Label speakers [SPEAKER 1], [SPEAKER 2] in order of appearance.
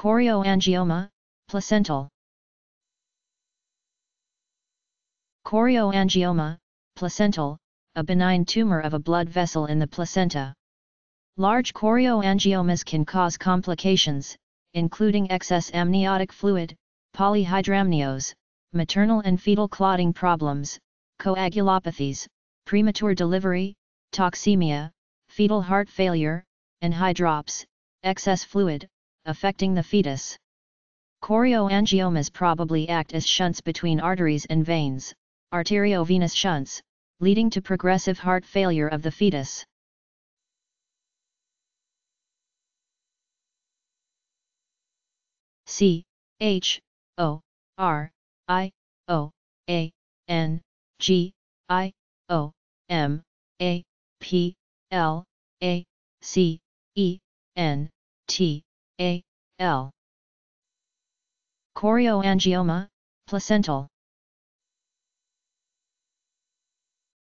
[SPEAKER 1] Chorioangioma, placental. Chorioangioma, placental, a benign tumor of a blood vessel in the placenta. Large chorioangiomas can cause complications, including excess amniotic fluid, polyhydramnios, maternal and fetal clotting problems, coagulopathies, premature delivery, toxemia, fetal heart failure, and hydrops, excess fluid, affecting the fetus. Chorioangiomas probably act as shunts between arteries and veins, arteriovenous shunts, leading to progressive heart failure of the fetus. C H O R I O A N G I O M A P L A C E N T A L. Chorioangioma, placental